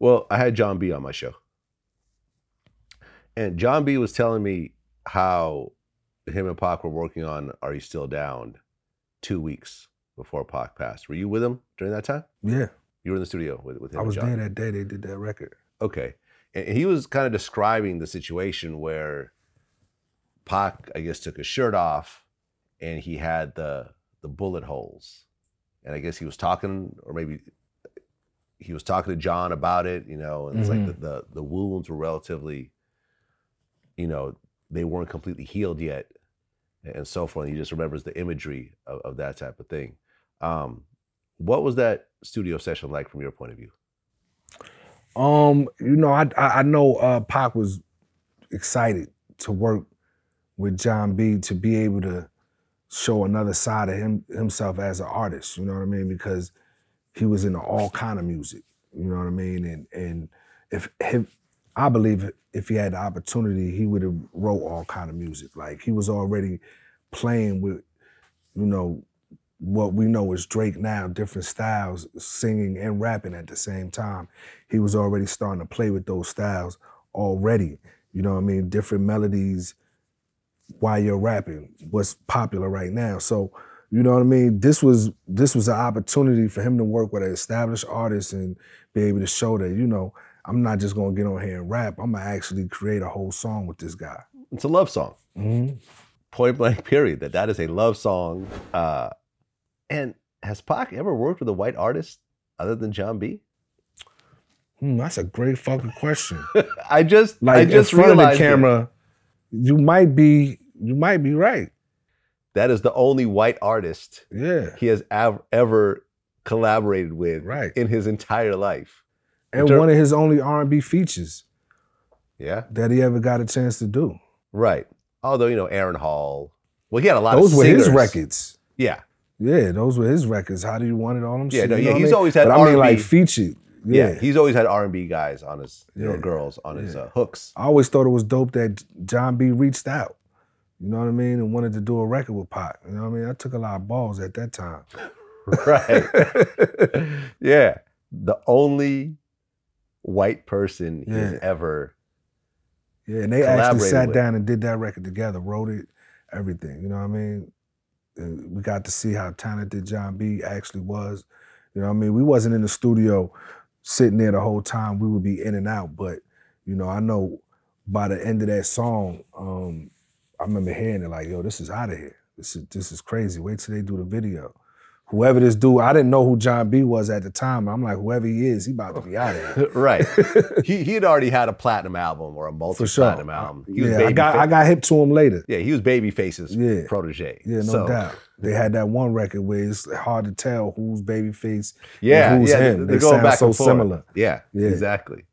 Well, I had Jon B on my show. And Jon B was telling me how him and Pac were working on Are You Still Down two weeks before Pac passed. Were you with him during that time? Yeah. You were in the studio with, with him. I was there that day they did that record. Okay. And he was kind of describing the situation where Pac, I guess, took his shirt off and he had the the bullet holes. And I guess he was talking, or maybe he was talking to Jon about it, you know, and it's like the, the the wounds were relatively, you know, they weren't completely healed yet and so forth. He just remembers the imagery of, of that type of thing. Um, what was that studio session like from your point of view? Um, you know, I I, I know uh, Pac was excited to work with Jon B to be able to show another side of him himself as an artist. You know what I mean? Because he was into all kind of music. You know what I mean? And and if if I believe if he had the opportunity, he would have wrote all kind of music. Like he was already playing with, you know, what we know is Drake now, different styles, singing and rapping at the same time. He was already starting to play with those styles already. You know what I mean? Different melodies while you're rapping, what's popular right now. So, you know what I mean? This was this was an opportunity for him to work with an established artist and be able to show that, you know, I'm not just gonna get on here and rap. I'm gonna actually create a whole song with this guy. It's a love song. Mm-hmm. point blank period that that is a love song uh and has Pac ever worked with a white artist other than Jon B? Hmm, that's a great fucking question. I just Like I just in front of the realized it. camera, you might be you might be right. That is the only white artist Yeah. he has av- ever collaborated with Right. in his entire life. And ter- one of his only R&B features Yeah, that he ever got a chance to do. right. Although you know Aaron Hall, well, he had a lot Those of were his records. Yeah, Yeah, those were his records. How do you want it on him? Yeah, no, yeah, what I he's mean? always had But I mean like R&B. featured. yeah. Yeah. He's always had R and B guys on his, you know, girls on his uh, hooks. I always thought it was dope that Jon B reached out. You know what I mean? And wanted to do a record with Pac. You know what I mean? I took a lot of balls at that time. right. yeah. The only white person Yeah. ever. Yeah, and they actually sat with. down and did that record together, wrote it, everything. You know what I mean? And we got to see how talented Jon B actually was. You know what I mean? We wasn't in the studio sitting there the whole time. We would be in and out, but you know, I know by the end of that song, um, I remember hearing it like, "Yo, this is out of here. This is this is crazy. Wait till they do the video." Whoever this dude, I didn't know who Jon B was at the time. I'm like, whoever he is, he about to be out of here. right. he he had already had a platinum album or a multi For sure. platinum album. He was yeah, I got I got hip to him later. Yeah, he was Babyface's Yeah. protege. Yeah, no So, doubt. They had that one record where it's hard to tell who's Babyface Yeah, and who's yeah, him. They, They, sound back so similar. Yeah, Yeah. exactly.